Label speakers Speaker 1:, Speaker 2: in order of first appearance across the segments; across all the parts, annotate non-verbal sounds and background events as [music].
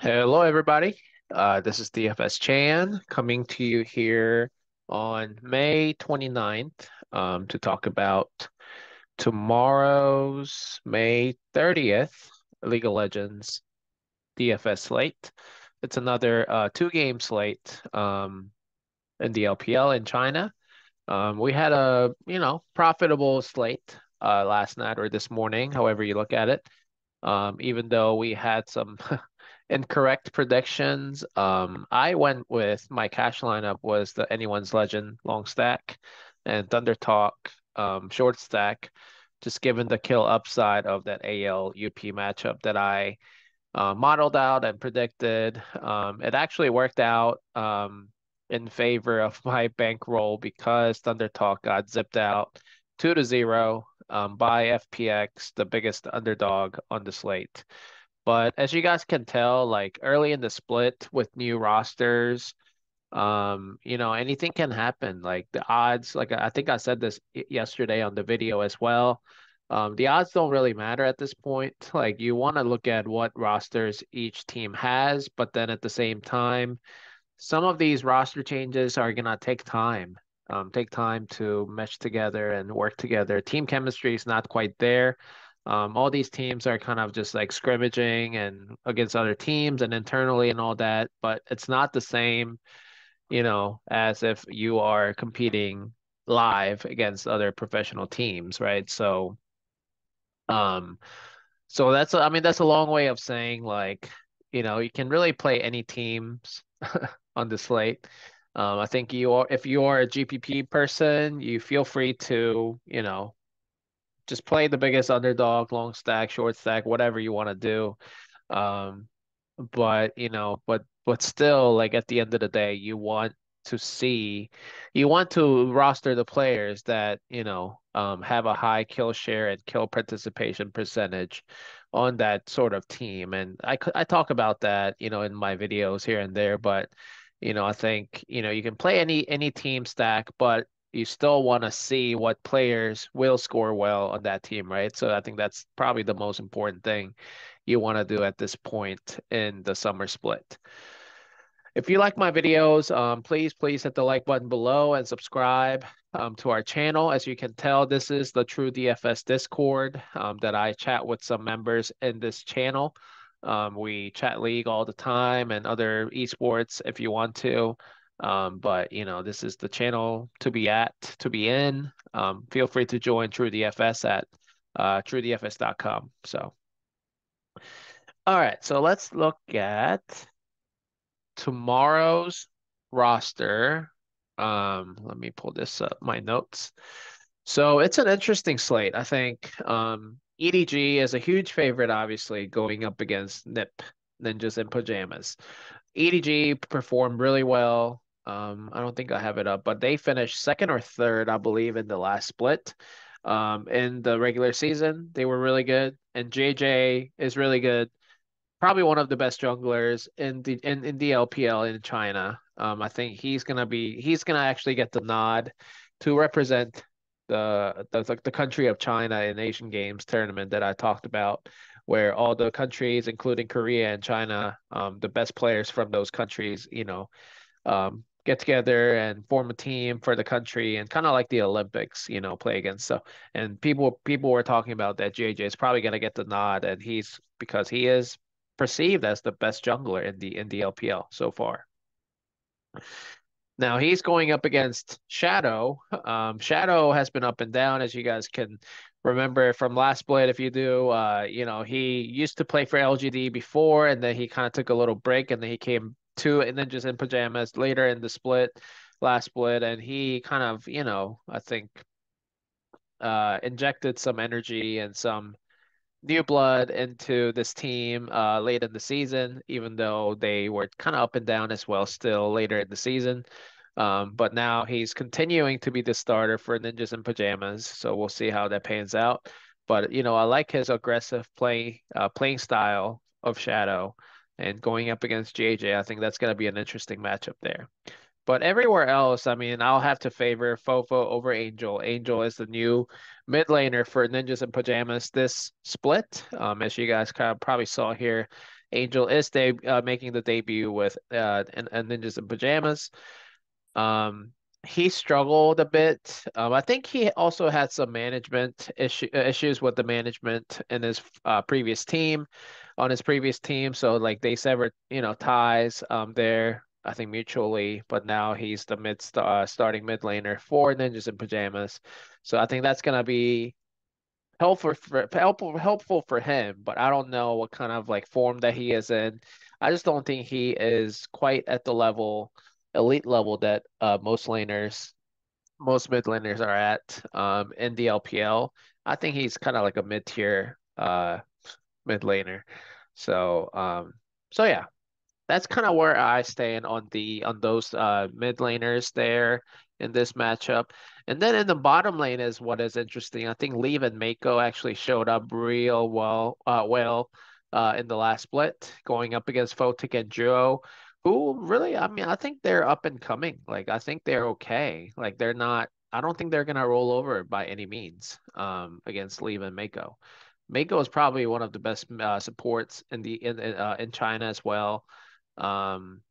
Speaker 1: Hello, everybody. Uh, this is DFS Chan coming to you here on May 29th um, to talk about tomorrow's May 30th League of Legends DFS slate. It's another uh, two game slate um, in the LPL in China. Um, we had a you know profitable slate uh, last night or this morning, however you look at it. Um, even though we had some [laughs] incorrect predictions. Um, I went with my cash lineup was the Anyone's Legend long stack and Thunder Talk um, short stack, just given the kill upside of that AL UP matchup that I uh, modeled out and predicted. Um, it actually worked out um, in favor of [laughs] my bankroll because Thunder Talk got zipped out two to zero um, by FPX, the biggest underdog on the slate. But as you guys can tell, like early in the split with new rosters, um, you know, anything can happen. Like the odds, like I think I said this yesterday on the video as well. Um, the odds don't really matter at this point. [laughs] Like you want to look at what rosters each team has, but then at the same time, some of these roster changes are gonna take time. Um, take time to mesh together and work together. Team chemistry is not quite there. Um, all these teams are kind of just like scrimmaging and against other teams and internally and all that, but it's not the same, you know, as if you are competing live against other professional teams, right? So, um, so that's I mean that's a long way of saying like, you know, you can really play any teams [laughs] on the slate. Um, I think you are if you are a GPP person, you feel free to, you know, just play the biggest underdog, long stack, short stack, whatever you want to do. Um, but you know, but but still, like at the end of the day, you want to see, you want to roster the players that you know um, have a high kill share and kill participation percentage on that sort of team. And I I talk about that, you know, in my videos here and there, but you know, I think you know you can play any any team stack, but you still want to see what players will score well on that team, right? So I think that's probably the most important thing you want to do at this point in the summer split. If you like my videos, um, please, please hit the like button below and subscribe um, to our channel. As you can tell, this is the True DFS Discord um, that I chat with some members in this channel. Um, we chat league all the time and other esports if you want to. Um, but you know, this is the channel to be at, to be in. Um, feel free to join True DFS at uh, truedfs.com. So, all right, so let's look at tomorrow's roster. Um, let me pull this up, my notes. So it's an interesting slate. I think um, EDG is a huge favorite, obviously, going up against NIP, Ninjas in Pajamas. EDG performed really well um, I don't think I have it up, but they finished second or third, I believe, in the last split. Um, in the regular season, they were really good, and JJ is really good. Probably one of the best junglers in the in, in the LPL in China. Um, I think he's gonna be he's gonna actually get the nod to represent the the the country of China in Asian Games tournament that I talked about, where all the countries, including Korea and China, um, the best players from those countries, you know, um, get together and form a team for the country and kind of like the Olympics, you know, play against. So, and people people were talking about that JJ is probably going to get the nod, and he's because he is perceived as the best jungler in the in the LPL so far. Now he's going up against Shadow. Um, Shadow has been up and down, as you guys can remember from last split. If you do, uh, you know, he used to play for LGD before, and then he kind of took a little break, and then he came to Ninjas in Pajamas later in the split, last split, and he kind of, you know, I think uh, injected some energy and some new blood into this team uh, late in the season, even though they were kind of up and down as well still later in the season. Um, but now he's continuing to be the starter for Ninjas in Pajamas, so we'll see how that pans out. But you know, I like his aggressive play uh, playing style of Shadow and going up against JJ, I think that's going to be an interesting matchup there. But everywhere else, I mean, I'll have to favor Fofo over Angel. Angel is the new mid laner for Ninjas and Pajamas this split. Um, as you guys kind of probably saw here Angel is de uh, making the debut with uh and, and Ninjas and Pajamas. Um, he struggled a bit. Um, I think he also had some management issue uh, issues with the management in his uh, previous team, on his previous team. So like they severed, you know, ties um there. I think mutually, but now he's the mid uh, starting mid laner for Ninjas in Pajamas. So I think that's gonna be helpful for helpful helpful for him, but I don't know what kind of like form that he is in. I just don't think he is quite at the level, elite level that uh, most laners, most mid laners are at um, in the LPL. I think he's kind of like a mid tier uh, mid laner. So um, so yeah, that's kind of where I stand on the on those uh, mid laners there in this matchup. And then in the bottom lane is what is interesting. I think Leave and Meiko actually showed up real well uh, well uh, in the last split, going up against Photic and Duo, who really, I mean, I think they're up and coming. Like I think they're okay. Like they're not. I don't think they're gonna roll over by any means um, against Leave and Meiko. Meiko is probably one of the best uh, supports in the in uh, in China as well. Um,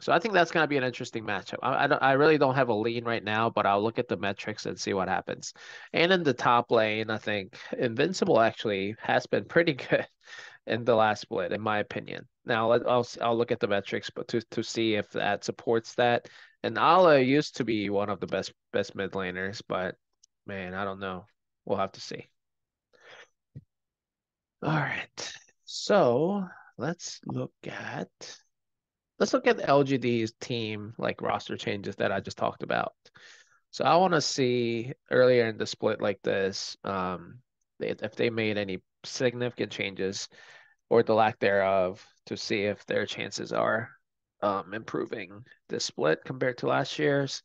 Speaker 1: so I think that's going to be an interesting matchup. I, I, I really don't have a lean right now, but I'll look at the metrics and see what happens. And in the top lane, I think Invincible actually has been pretty [laughs] good in the last split, in my opinion. Now I'll I'll look at the metrics, but to to see if that supports that. And Ala used to be one of the best best mid laners, but man, I don't know. We'll have to see. All right. So let's look at let's look at LGD's team like roster changes that I just talked about. So I want to see earlier in the split like this, um, if they made any significant changes or the lack thereof to see if their chances are um, improving this split compared to last year's.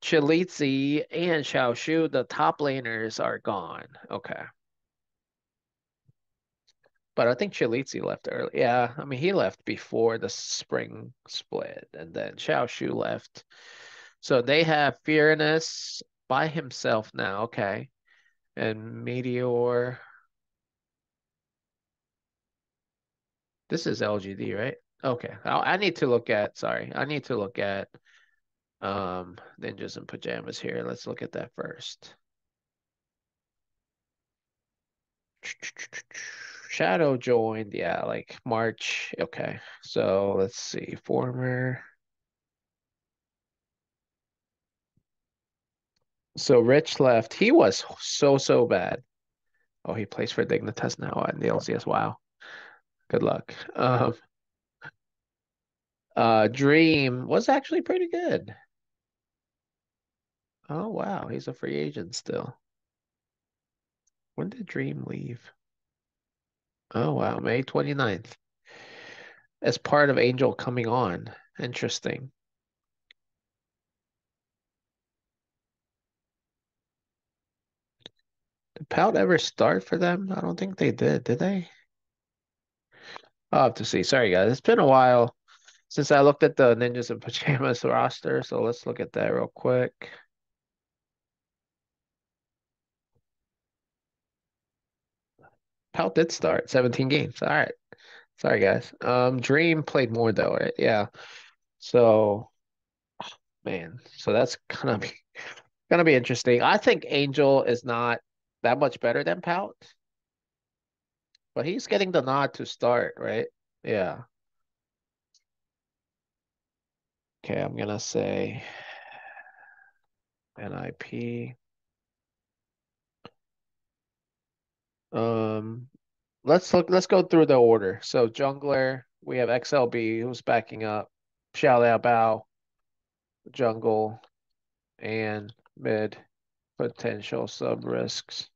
Speaker 1: Chilizi and Xiaoshu, the top laners are gone. Okay. But I think Chilizi left early. Yeah, I mean he left before the spring split, and then Xiaoshu left. So they have Fearness by himself now, okay. And Meteor. This is LGD, right? Okay. I, I need to look at, sorry, I need to look at um Ninjas in Pajamas here. Let's look at that first. Shadow joined, yeah, like March. Okay, so let's see, former. So Rich left. He was so so bad. Oh, he plays for Dignitas now at the LCS. Wow. Good luck. Um, uh, Dream was actually pretty good. Oh wow, he's a free agent still. When did Dream leave? Oh, wow. May 29th. As part of Angel coming on. Interesting. Did Pout ever start for them? I don't think they did. Did they? I'll have to see. Sorry, guys. It's been a while since I looked at the Ninjas in Pajamas [laughs] roster. So let's look at that real quick. Pout did start 17 games. All right. Sorry, guys. Um, Dream played more though, right? Yeah. So, man, so that's gonna be [laughs] gonna be interesting. I think Angel is not that much better than Pout, but he's getting the nod to start, right? Yeah. Okay, I'm gonna say NIP. Um, let's look. Let's go through the order. So jungler, we have XLB who's backing up, Xiao Bao, jungle, and mid potential sub risks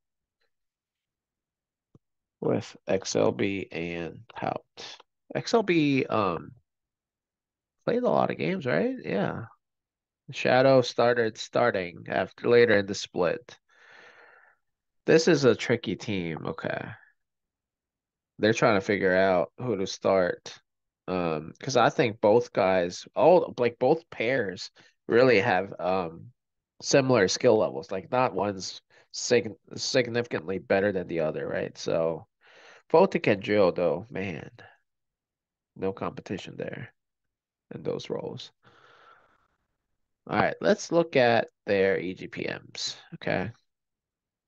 Speaker 1: with XLB and Pout. XLB um played a lot of games, right? Yeah. Shadow started starting after later in the split. This is a tricky team. Okay. They're trying to figure out who to start. Um, because I think both guys, all like both pairs really have um similar skill levels. Like not one's sig significantly better than the other, right? So Photic and Jill though, man. No competition there in those roles. All right, let's look at their EGPMs. Okay.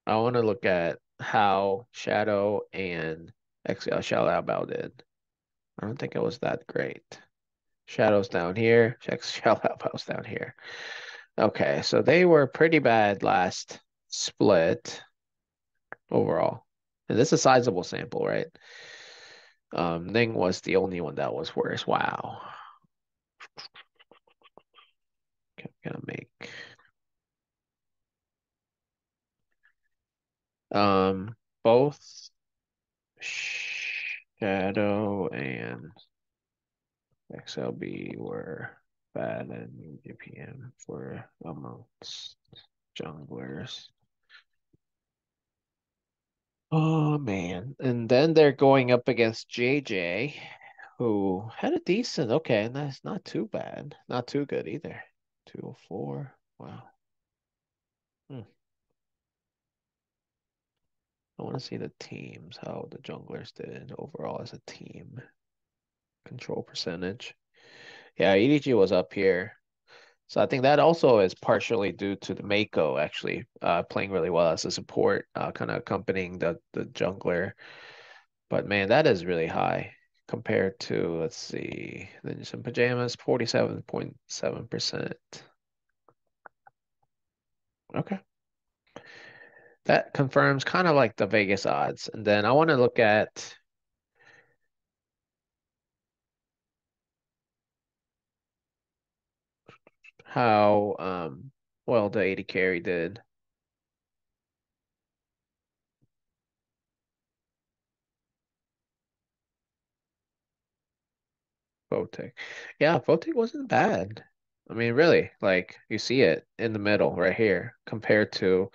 Speaker 1: I want to look at how Shadow and XL Xiao did. I don't think it was that great. Shadow's down here. [laughs] Xiao down here. Okay, so they were pretty bad last split overall. And this is a sizable sample, right? Um, Ning was the only one that was worse. Wow. Okay, I'm gonna make um both Shadow and XLB were bad in UPM for amongst junglers. Oh man. And then they're going up against JJ, who had a decent, okay, and that's not too bad. Not too good either. 204. Wow. I want to see the teams, how the junglers did overall as a team. Control percentage. Yeah, EDG was up here. So I think that also is partially due to the Meiko actually uh, playing really well as a support, uh, kind of accompanying the the jungler. But man, that is really high compared to let's see, Ninjas in Pajamas, forty seven point seven percent. Okay, that confirms kind of like the Vegas odds, and then I want to look at how um well the 80 carry did. Photic. Yeah, Photic wasn't bad. I mean, really, like you see it in the middle right here compared to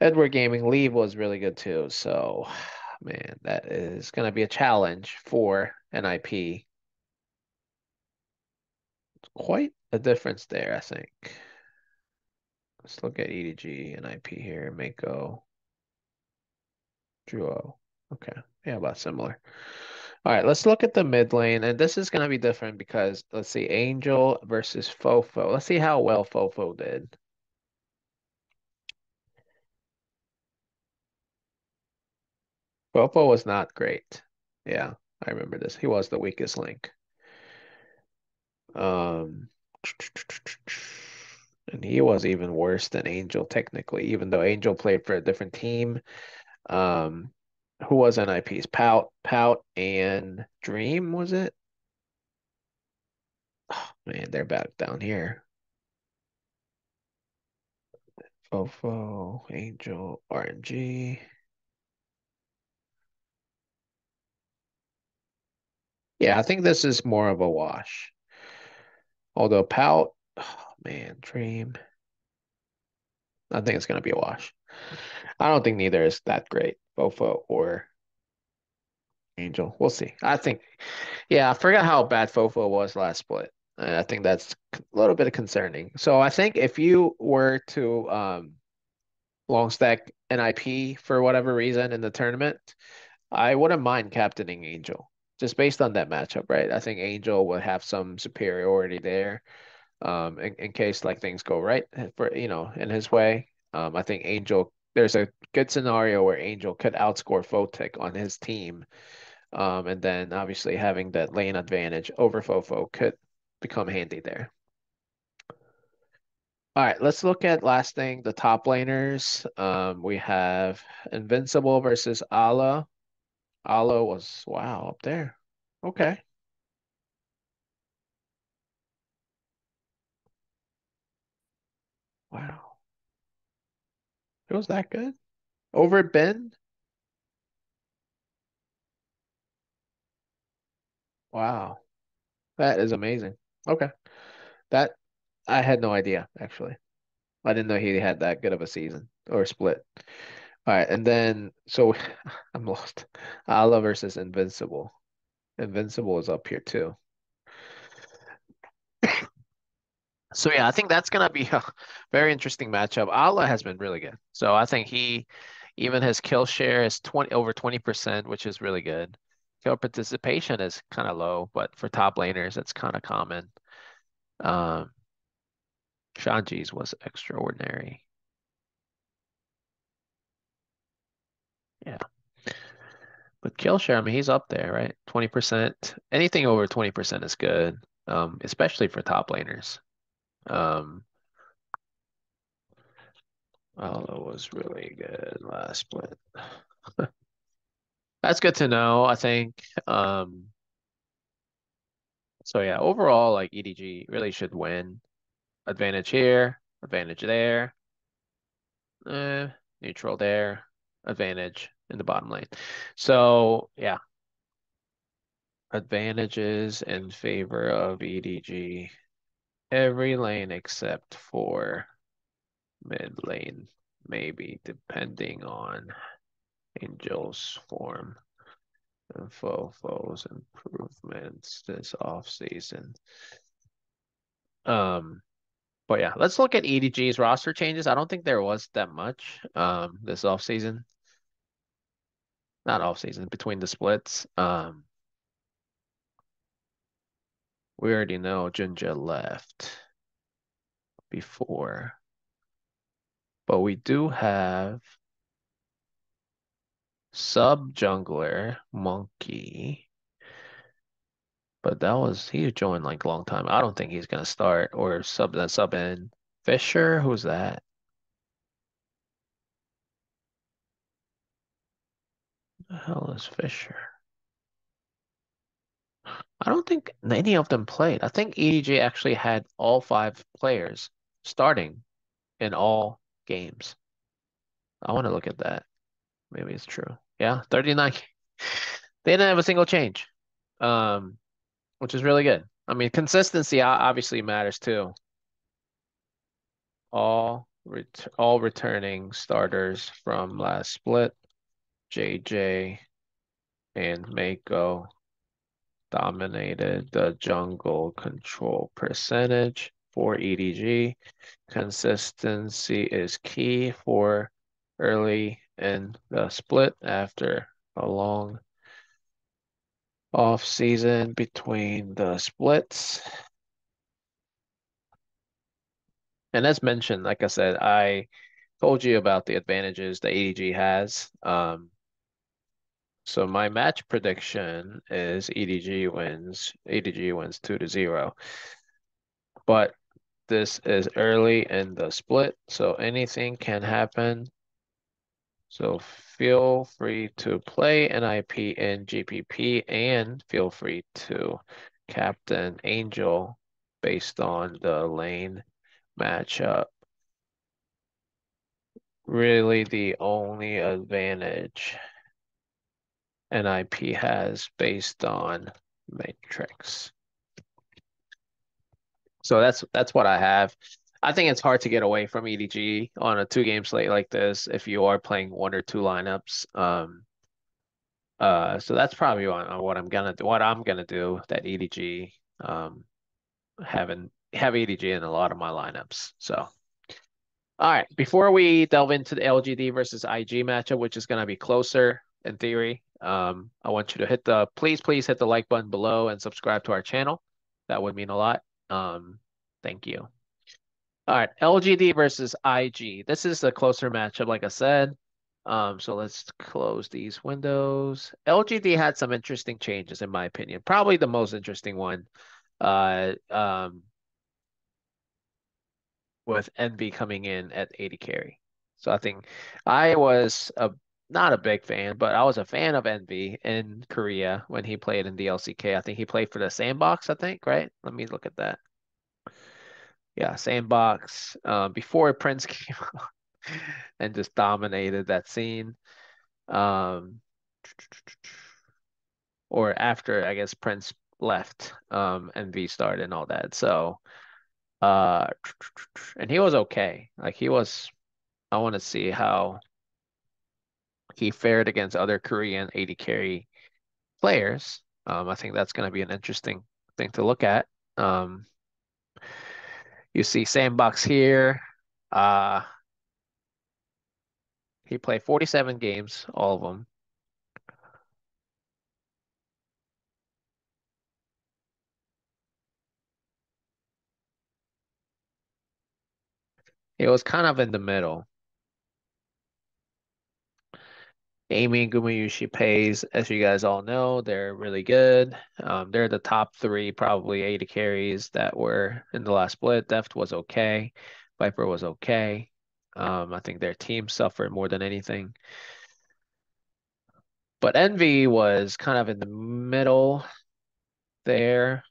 Speaker 1: Edward Gaming. Leave was really good too. So, [sighs] man, that is going to be a challenge for NIP. It's quite a difference there, I think. Let's look at EDG and IP here. Meiko. Duo. Okay. Yeah, about similar. All right, let's look at the mid lane. And this is going to be different because let's see, Angel versus Fofo. Let's see how well Fofo did. Fofo was not great. Yeah, I remember this. He was the weakest link. Um, and he was even worse than Angel technically, even though Angel played for a different team. Um, who was NIPs? Pout, Pout, and Dream, was it? Oh man, they're back down here. Fofo, Angel, RNG. Yeah, I think this is more of a wash. Although Pout, oh man, Dream. I think it's gonna be a wash. I don't think neither is that great, Fofo or Angel. We'll see. I think, yeah, I forgot how bad Fofo was last split. And I think that's a little bit concerning. So I think if you were to um, long stack NIP for whatever reason in the tournament, I wouldn't mind captaining Angel just based on that matchup, right? I think Angel would have some superiority there um, in, in case like things go right for you know in his way. Um, I think Angel. There's a good scenario where Angel could outscore Photic on his team, um, and then obviously having that lane advantage over Fofo could become handy there. All right, let's look at last thing, the top laners. Um, we have Invincible versus Ala. Ala was, wow, up there. Okay. Wow. It was that good? Over Ben? Wow. That is amazing. Okay. That I had no idea, actually. I didn't know he had that good of a season or split. All right, and then so [laughs] I'm lost. Ala versus Invincible. Invincible is up here too. [coughs] So yeah, I think that's gonna be [laughs] a very interesting matchup. Ala has been really good. So I think he even his kill share is 20 over 20%, which is really good. kill participation is kind of low, but for top laners, it's kind of common. Um, Shanji's was extraordinary. Yeah. But kill share, I mean, he's up there, right? 20%. Anything over 20% is good, um, especially for top laners. Um, Alo was really good last split. [laughs] That's good to know, I think. Um, so yeah, overall, like EDG really should win. Advantage here, advantage there. Eh, neutral there, advantage in the bottom lane. So yeah, advantages in favor of EDG. Every lane except for mid lane, maybe depending on Angel's form and Fofo's improvements this off season. Um, but yeah, let's look at EDG's roster changes. I don't think there was that much um this off season. Not off season, between the splits. Um we already know Jinja left before. But we do have sub jungler monkey. But that was he joined like a long time. I don't think he's gonna start or sub that sub in Fisher. Who's that? The hell is Fisher? I don't think any of them played. I think EDG actually had all five players starting in all games. I want to look at that. Maybe it's true. Yeah, 39. [laughs] They didn't have a single change, um, which is really good. I mean, consistency obviously matters too. All ret all returning starters from last split, JJ and Meiko dominated the jungle control percentage for EDG. Consistency is key for early in the split after a long off season between the splits. And as mentioned, like I said, I told you about the advantages that EDG has. Um, so my match prediction is EDG wins. EDG wins two to zero. But this is early in the split, so anything can happen. So feel free to play NIP and GPP and feel free to captain Angel based on the lane matchup. Really the only advantage NIP has based on matrix. So that's that's what I have. I think it's hard to get away from EDG on a two game slate like this if you are playing one or two lineups. Um, uh, so that's probably what, what I'm gonna do. What I'm gonna do that EDG um, having have EDG in a lot of my lineups. So. All right, before we delve into the LGD versus IG matchup, which is going to be closer in theory, um, I want you to hit the please, please hit the like button below and subscribe to our channel. That would mean a lot. Um, thank you. All right, LGD versus IG. This is a closer matchup, like I said. Um, so let's close these windows. LGD had some interesting changes, in my opinion. Probably the most interesting one. Uh, um, with Envy coming in at 80 carry. So I think I was a not a big fan, but I was a fan of Envy in Korea when he played in the LCK. I think he played for the Sandbox, I think, right? Let me look at that. Yeah, Sandbox. Uh, before Prince [laughs] came and just dominated that scene. Um, or after, I guess, Prince left um, Envy started and all that. So, uh, and he was okay. Like he was, I want to see how he fared against other Korean 80 carry players. Um, I think that's going to be an interesting thing to look at. Um, you see Sandbox here. Uh, he played 47 games, all of them. It was kind of in the middle. Amy and Gumayusi pays, as you guys all know, they're really good. Um, they're the top three, probably 80 carries that were in the last split. Deft was okay. Viper was okay. Um, I think their team suffered more than anything. But Envy was kind of in the middle there.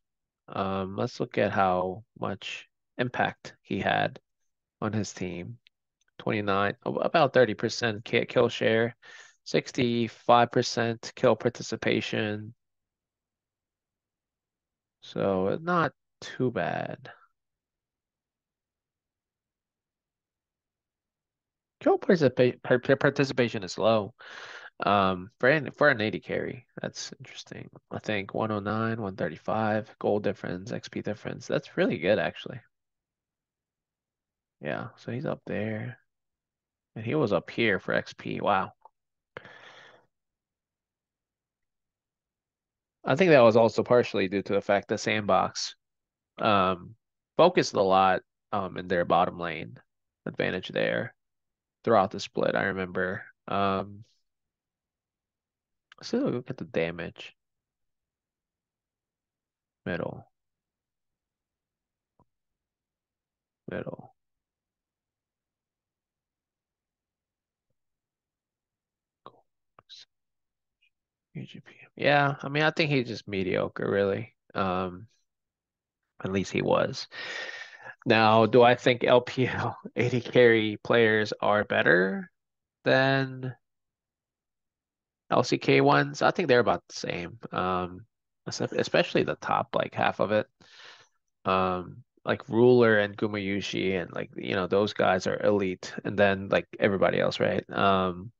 Speaker 1: Um, let's look at how much impact he had on his team. 29, about 30% kill share, 65% kill participation. So not too bad. Kill participation is low. Um, for an for an 80 carry, that's interesting. I think 109, 135, gold difference, XP difference. That's really good actually. Yeah, so he's up there. And he was up here for XP. Wow. I think that was also partially due to the fact that Sandbox um focused a lot um in their bottom lane advantage there throughout the split. I remember. Um Let's look at the damage. Middle. Middle. UGP. Yeah, I mean, I think he's just mediocre, really. Um, at least he was. Now, do I think LPL [laughs] 80 carry players are better than LCK ones? I think they're about the same. Um, especially the top like half of it. Um, like Ruler and Gumayusi and like you know those guys are elite, and then like everybody else, right? Um,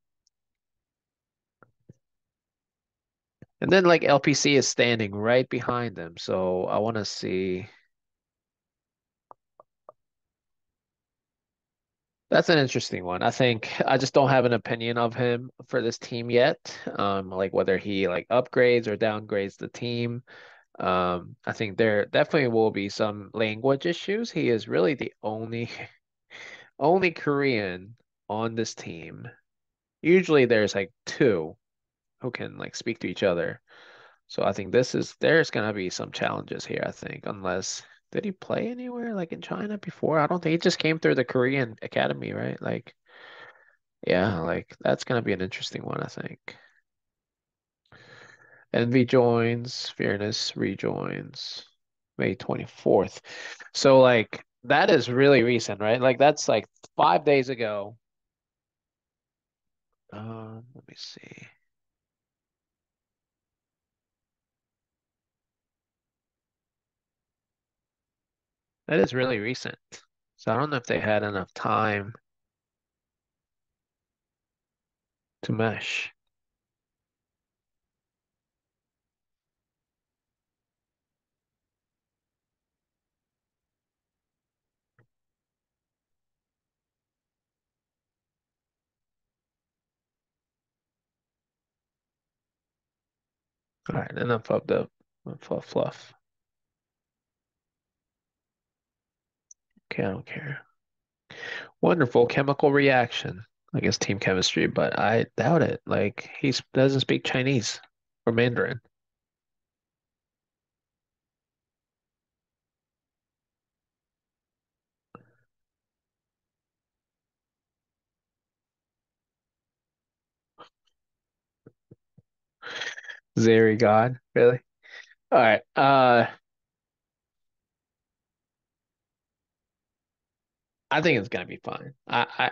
Speaker 1: and then like LPC is standing right behind them, so I want to see. That's an interesting one. I think I just don't have an opinion of him for this team yet. Um, like whether he like upgrades or downgrades the team. Um, I think there definitely will be some language issues. He is really the only [laughs] only Korean on this team. Usually there's like two who can like speak to each other. So I think this is there's gonna be some challenges here, I think, unless did he play anywhere like in China before? I don't think he just came through the Korean academy, right? Like yeah, like that's gonna be an interesting one, I think. Envy joins, Fearness rejoins May 24th. So like that is really recent, right? Like that's like five days ago. Um, let me see. That is really recent. So I don't know if they had enough time to mesh. All right, enough of the fluff fluff. Okay, I don't care. Wonderful chemical reaction. I guess team chemistry, but I doubt it. Like he doesn't speak Chinese or Mandarin. Zeri God, really? All right. Uh I think it's gonna be fine. I, I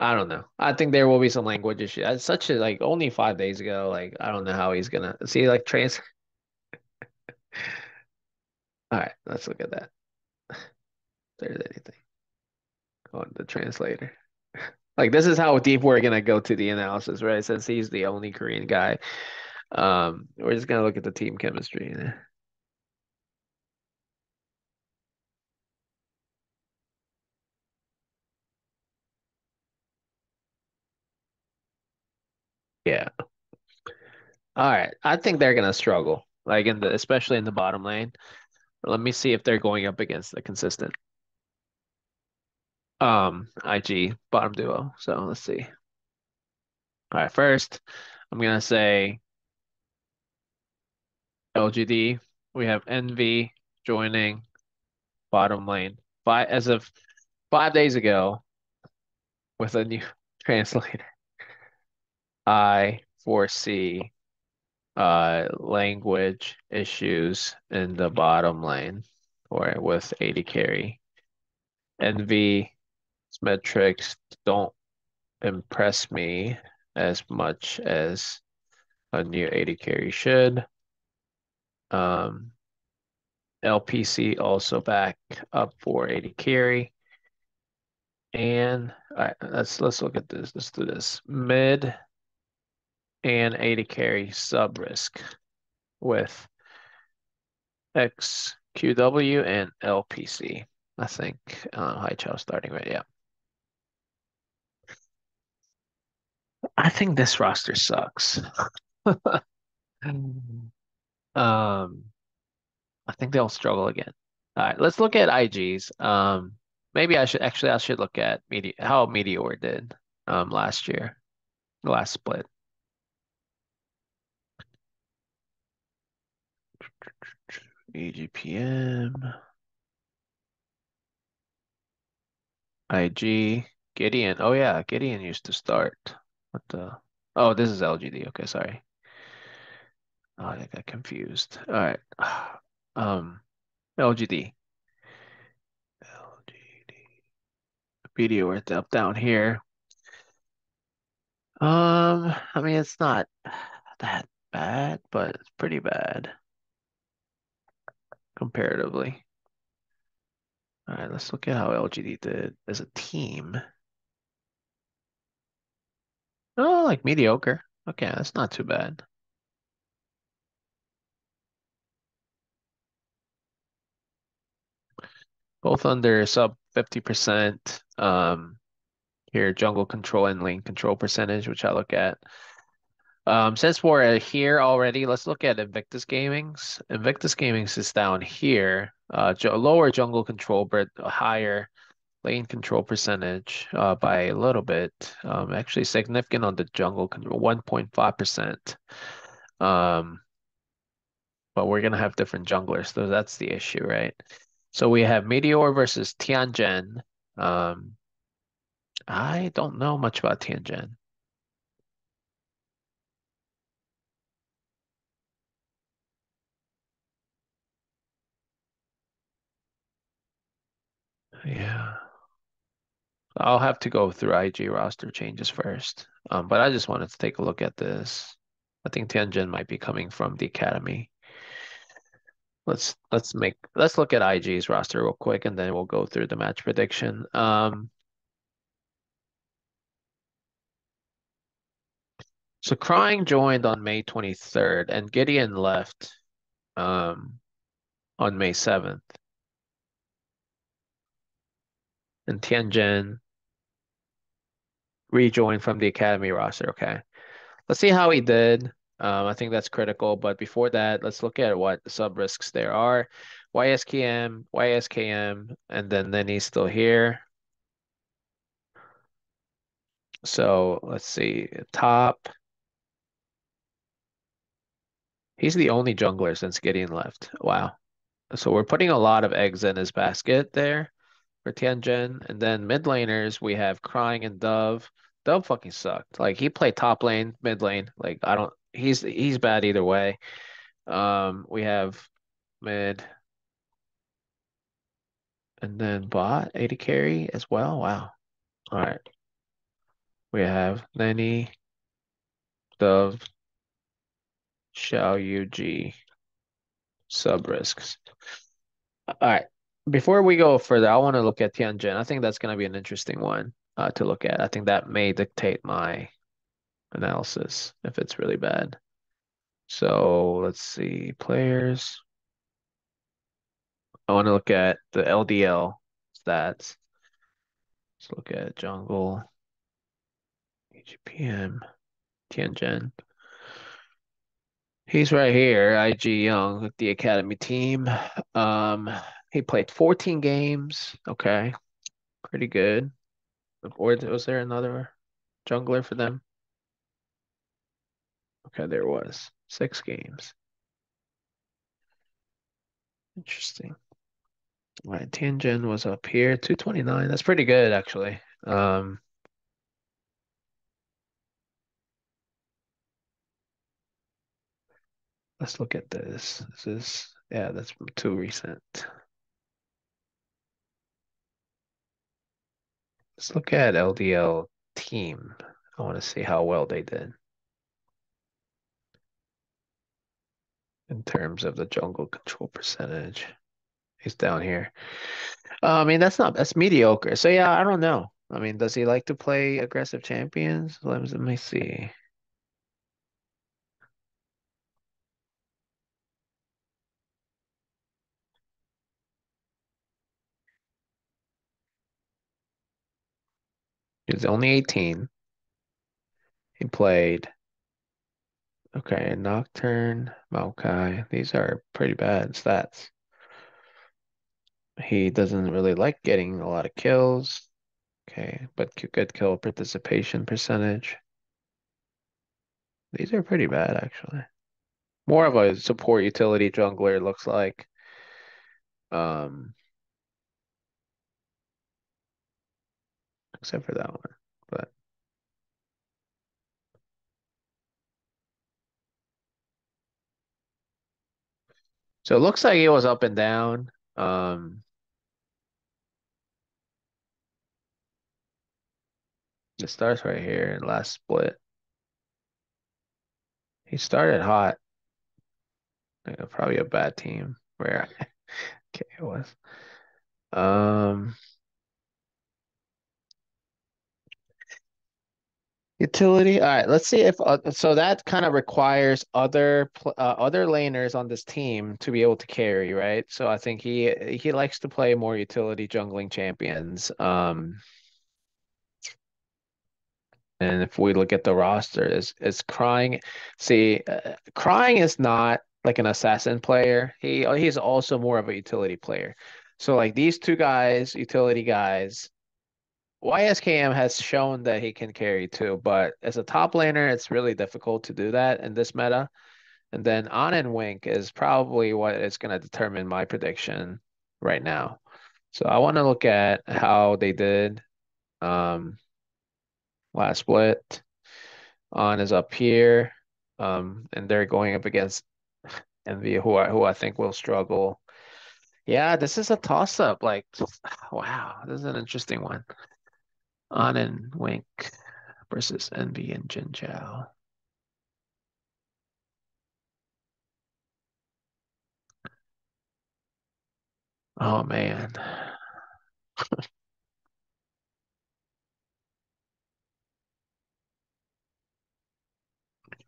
Speaker 1: I don't know. I think there will be some language issue. It's such a like only five days ago. Like I don't know how he's gonna see like trans. [laughs] All right, let's look at that. If there's anything on the translator. Like this is how deep we're gonna go to the analysis, right? Since he's the only Korean guy. Um, we're just gonna look at the team chemistry. Yeah. All right. I think they're gonna struggle, like in the especially in the bottom lane. Let me see if they're going up against the consistent. Um, IG bottom duo. So let's see. All right, first I'm gonna say LGD. We have Envy joining bottom lane. Five as of five days ago with a new [laughs] translator. I foresee uh language issues in the bottom lane or with AD carry. Envy metrics don't impress me as much as a new AD carry should. Um, LPC also back up for AD carry. And all right, let's let's look at this. Let's do this. Mid and AD carry sub risk with XQW and LPC. I think uh, Haichao starting right. Yeah. I think this roster sucks. [laughs] Um, I think they'll struggle again. All right, let's look at IGs. Um, maybe I should actually I should look at Mete how Meteor did um last year, last split. EGPM, IG, Gideon. Oh yeah, Gideon used to start. What the? Oh, this is LGD. Okay, sorry. Oh, I got confused. All right. [sighs] Um, LGD. LGD. Meteor up down here. Um, I mean, it's not that bad, but it's pretty bad comparatively. All right, let's look at how LGD did as a team. Oh, like mediocre. Okay, that's not too bad. Both under sub 50%. Um, here, jungle control and lane control percentage, which I look at. Um, since we're here already, let's look at Invictus Gaming's. Invictus Gaming's is down here. Uh, lower jungle control, but higher lane control percentage uh, by a little bit. Um, actually significant on the jungle control, 1.5%. Um, but we're gonna have different junglers, so that's the issue, right? So we have Meteor versus Tianjin. Um, I don't know much about Tianjin. Yeah. I'll have to go through IG roster changes first. Um, but I just wanted to take a look at this. I think Tianjin might be coming from the academy. Let's let's make let's look at IG's roster real quick and then we'll go through the match prediction. Um, so Crying joined on May 23rd and Gideon left um, on May 7th. And Tianjin rejoined from the academy roster. Okay. Let's see how he did. Um, I think that's critical. But before that, let's look at what sub risks there are. YSKM, YSKM, and then then he's still here. So let's see, top. He's the only jungler since Gideon left. Wow. So we're putting a lot of eggs in his basket there for Tianjin. And then mid laners, we have Crying and Dove. Dove fucking sucked. Like he played top lane, mid lane. Like I don't he's he's bad either way. Um we have mid and then bot AD carry as well. Wow. All right. We have Lenny, Dove, Xiao G sub risks. All right. Before we go further, I want to look at Tianjin. I think that's going to be an interesting one uh, to look at. I think that may dictate my analysis if it's really bad. So let's see, players. I want to look at the LDL stats. Let's look at jungle, EGPM, Tianjin. He's right here, IG Young the academy team. Um, he played 14 games. Okay. pretty good. Or was there another jungler for them? Okay, there was six games. Interesting. All right, Tianjin was up here, 229. That's pretty good actually. Um, let's look at this. This is yeah, that's too recent. Let's look at LDL team. I want to see how well they did in terms of the jungle control percentage. He's down here. Uh, I mean, that's not that's mediocre. So yeah, I don't know. I mean, does he like to play aggressive champions? Let me, let me see. He's only 18. He played. Okay, Nocturne, Maokai. These are pretty bad stats. He doesn't really like getting a lot of kills. Okay, but good kill participation percentage. These are pretty bad, actually. More of a support utility jungler, looks like. Um, except for that one, but so it looks like it was up and down. Um, it starts right here in last split. He started hot. Probably a bad team where [laughs] okay it was. Um Utility. All right, let's see if uh, so that kind of requires other uh, other laners on this team to be able to carry, right? So I think he he likes to play more utility jungling champions. Um and if we look at the roster, is is Cryin. See, uh, Cryin is not like an assassin player. He he's also more of a utility player. So like these two guys, utility guys, YSKM has shown that he can carry too, but as a top laner, it's really difficult to do that in this meta. And then on and Wink is probably what is going to determine my prediction right now. So I want to look at how they did um, last split. On is up here, um, and they're going up against Envyy, who I, who I think will struggle. Yeah, this is a toss up. Like, [sighs] wow, this is an interesting one. On and Wink versus Envyy and Jinjiao. Oh man. [laughs]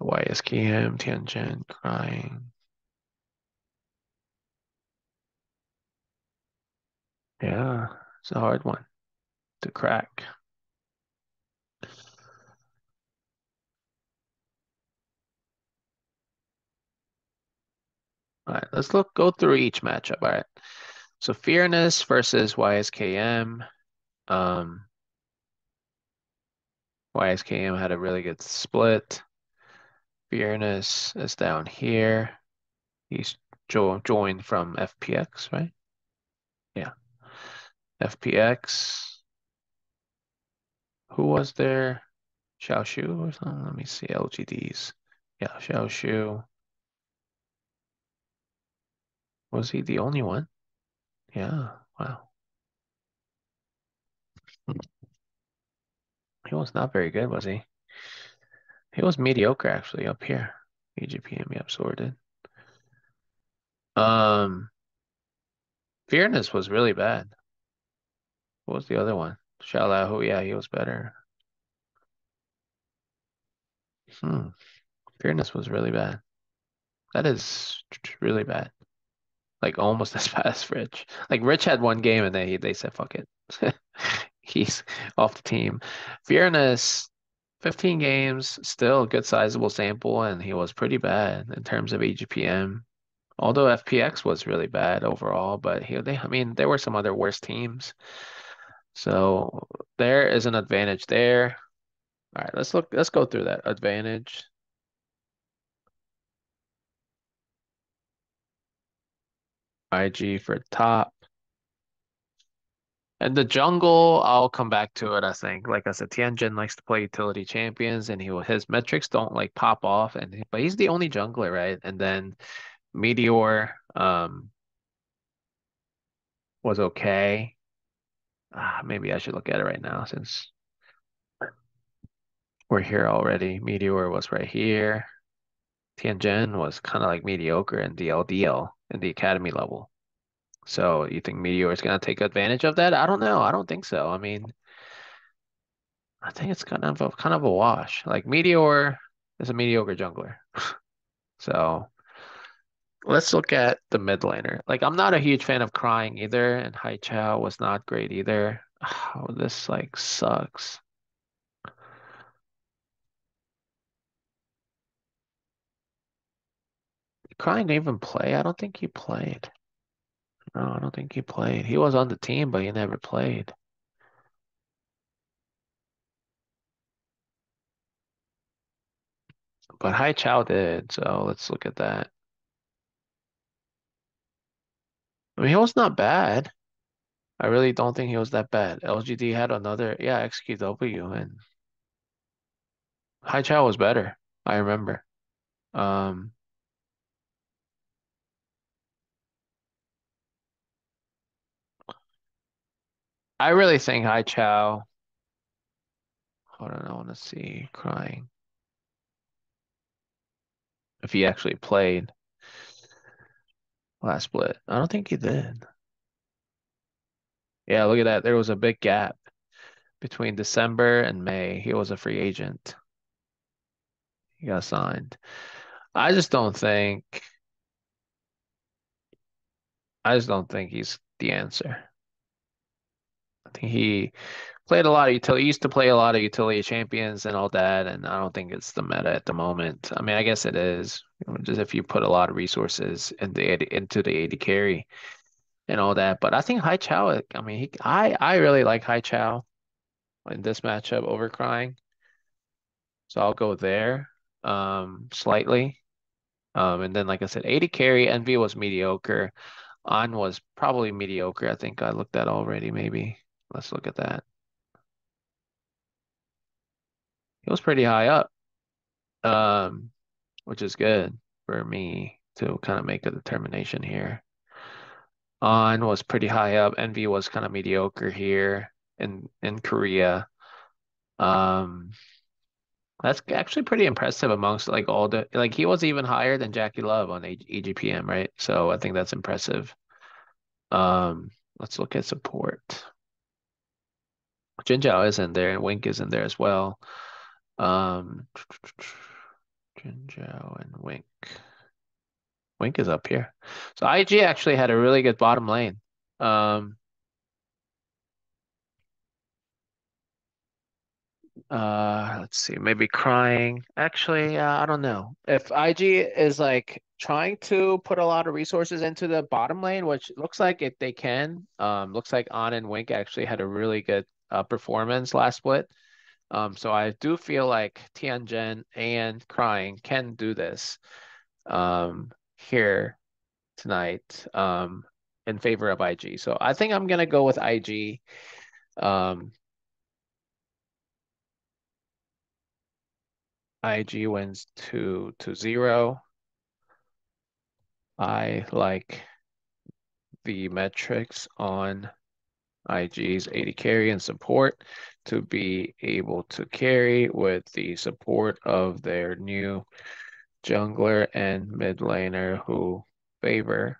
Speaker 1: YSKM, Tianjin, Cryin. Yeah, it's a hard one to crack. All right, let's look go through each matchup. All right. So Fearness versus YSKM. Um, YSKM had a really good split. Fearness is down here. He's jo joined from FPX, right? Yeah. FPX. Who was there? Xiaoshu or something? Let me see LGDs. Yeah, Xiaoshu. Was he the only one? Yeah, wow. He was not very good, was he? He was mediocre actually up here. EGPM, yep, sorted. Um, Fearness was really bad. What was the other one? Xiaolaohu, yeah, he was better. Hmm. Fearness was really bad. That is really bad. Like almost [laughs] as bad as Rich. Like Rich had one game and they they said fuck it. [laughs] He's off the team. Fearness, 15 games, still a good sizable sample, and he was pretty bad in terms of EGPM. Although FPX was really bad overall, but he they I mean there were some other worse teams. So there is an advantage there. All right, let's look, let's go through that advantage. IG for top. And the jungle, I'll come back to it, I think. Like I said, Tianjin likes to play utility champions and he will, his metrics don't like pop off and but he's the only jungler, right? And then Meteor um was okay. Ah, maybe I should look at it right now since we're here already. Meteor was right here. Tianjin was kind of like mediocre in the LDL in the academy level. So you think Meteor is going to take advantage of that? I don't know. I don't think so. I mean, I think it's kind of a, kind of a wash. Like Meteor is a mediocre jungler. [laughs] So let's look at the mid laner. Like I'm not a huge fan of Cryin either, and Haichao was not great either. [sighs] Oh, this like sucks. Cryin even play. I don't think he played. No, I don't think he played. He was on the team, but he never played. But Haichao did, so let's look at that. I mean, he was not bad. I really don't think he was that bad. LGD had another, yeah, XQW, and Haichao was better. I remember. Um, I really think Haichao. Hold on, I want to see Cryin. If he actually played last split. I don't think he did. Yeah, look at that. There was a big gap between December and May. He was a free agent. He got signed. I just don't think I just don't think he's the answer. I think he played a lot of utility. He used to play a lot of utility champions and all that, and I don't think it's the meta at the moment. I mean, I guess it is. Just if you put a lot of resources into into the AD carry and all that. But I think Haichao. I mean, he, I I really like Haichao in this matchup over Cryin. So I'll go there um slightly. Um, and then like I said, AD carry Envyy was mediocre. On was probably mediocre. I think I looked at already, maybe. Let's look at that. It was pretty high up, um, which is good for me to kind of make a determination here. On was pretty high up. Envyy was kind of mediocre here in in Korea. Um, that's actually pretty impressive amongst like all the like he was even higher than Jackie Love on EGPM, right? So I think that's impressive. Um, let's look at support. Xin Zhao is in there and Wink is in there as well. Um, [tsk] Xin Zhao and Wink. Wink is up here. So IG actually had a really good bottom lane. Um, uh, let's see, maybe Cryin. Actually, uh, I don't know. If IG is like trying to put a lot of resources into the bottom lane, which looks like if they can, um, looks like On and Wink actually had a really good uh, performance last split. Um, so I do feel like Tianjin and Cryin can do this um, here tonight um, in favor of IG. So I think I'm gonna go with IG. Um, IG wins two to zero. I like the metrics on IG's AD carry and support to be able to carry with the support of their new jungler and mid laner who favor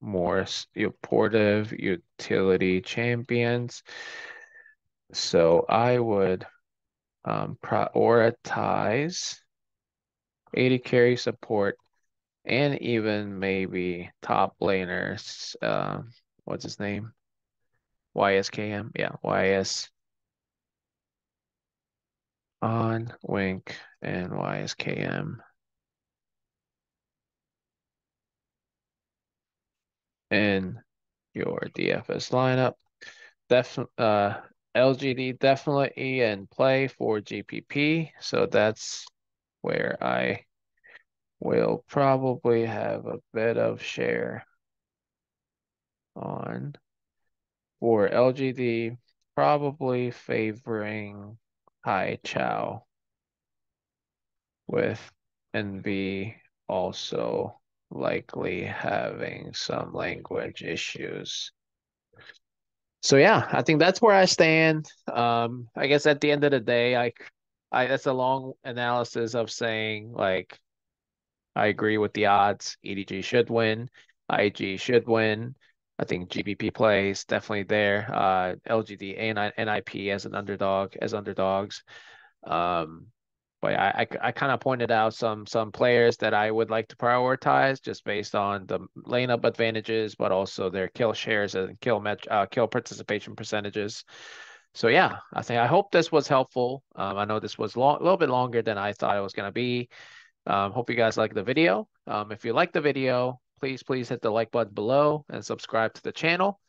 Speaker 1: more supportive utility champions. So I would um, prioritize AD carry support and even maybe top laners. Uh, what's his name? YSKM. Yeah, YS on Wink and YSKM. In your DFS lineup def uh LGD definitely in play for GPP, so that's where I will probably have a bit of share on for LGD, probably favoring Haichao with Envyy also likely having some language issues. So yeah, I think that's where I stand. Um, I guess at the end of the day, I, I that's a long analysis of saying like I agree with the odds. EDG should win. IG should win. I think GPP plays definitely there. Uh, LGD and NIP as an underdog as underdogs. Um, but I I, I kind of pointed out some some players that I would like to prioritize just based on the lane up advantages, but also their kill shares and kill met uh, kill participation percentages. So yeah, I think I hope this was helpful. Um, I know this was a little bit longer than I thought it was gonna be. Um, hope you guys like the video. Um, if you like the video, please, please hit the like button below and subscribe to the channel.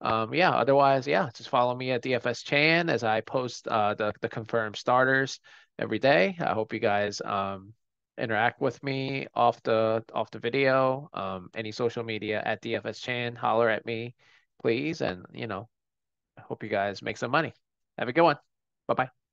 Speaker 1: Um, yeah, otherwise, yeah, just follow me at DFS Chan as I post uh, the, the confirmed starters every day. I hope you guys um, interact with me off the off the video. Um, any social media at DFS Chan, holler at me, please. And, you know, I hope you guys make some money. Have a good one. Bye-bye.